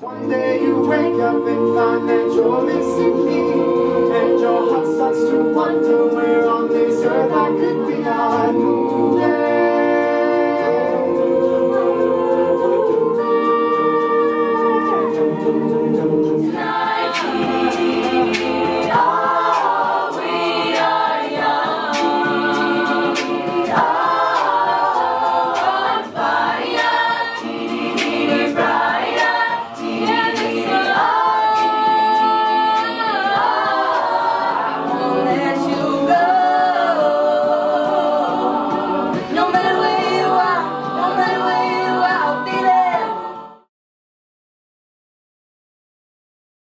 One day you wake up and find that you're missing me And your heart starts to wonder where